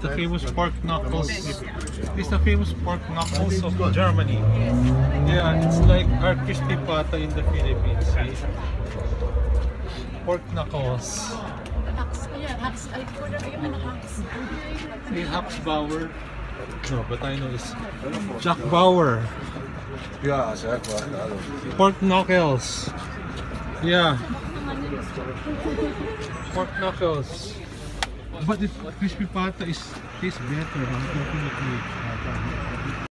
the famous pork knuckles. This is the famous pork knuckles of Germany. Yeah, it's like our crispy pata in the Philippines. See? Pork knuckles. Hacks. Ayan, hacks. Ay, order kayo ng hacks. See, Hax Bauer. No, but I know it's Jack Bauer. Ja, zeg maar. Pork knuckles. Yeah. Pork knuckles. But the crispy pata is tastes better coconut meat.